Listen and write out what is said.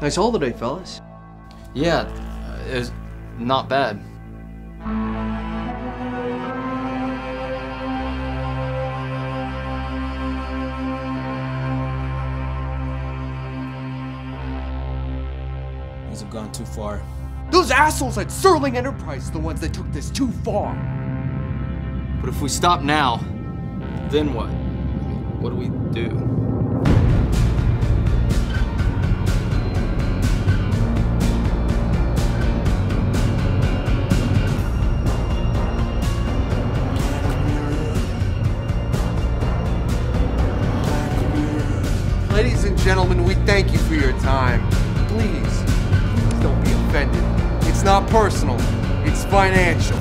Nice holiday, fellas. Yeah, it was not bad. Things have gone too far. Those assholes at Sterling Enterprise are the ones that took this too far. But if we stop now, then what? What do we do? Ladies and gentlemen, we thank you for your time. Please, please don't be offended. It's not personal, it's financial.